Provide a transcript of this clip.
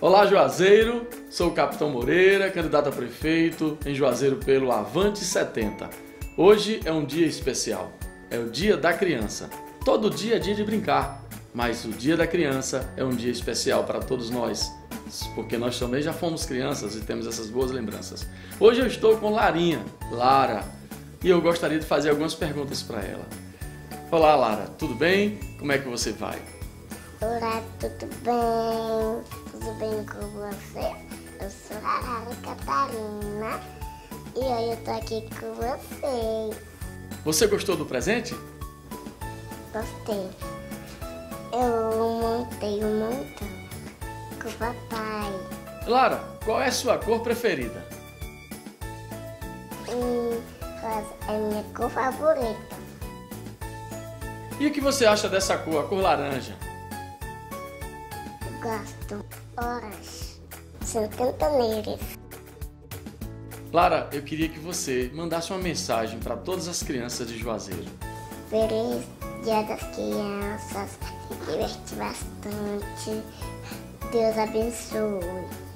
Olá, Juazeiro. Sou o Capitão Moreira, candidato a prefeito em Juazeiro pelo Avante 70. Hoje é um dia especial. É o Dia da Criança. Todo dia é dia de brincar, mas o Dia da Criança é um dia especial para todos nós, porque nós também já fomos crianças e temos essas boas lembranças. Hoje eu estou com Larinha, Lara, e eu gostaria de fazer algumas perguntas para ela. Olá, Lara, tudo bem? Como é que você vai? Olá, tudo bem? Tudo bem com você? Eu sou a Lara Catarina e hoje eu tô aqui com vocês. Você gostou do presente? Gostei. Eu montei um montão com o papai. Lara, qual é a sua cor preferida? Hum, rosa é minha cor favorita. E o que você acha dessa cor, a cor laranja? Gosto. Horas. São cantoneiros. Lara, eu queria que você mandasse uma mensagem para todas as crianças de Juazeiro. Feliz Dia das Crianças. Se diverte bastante. Deus abençoe.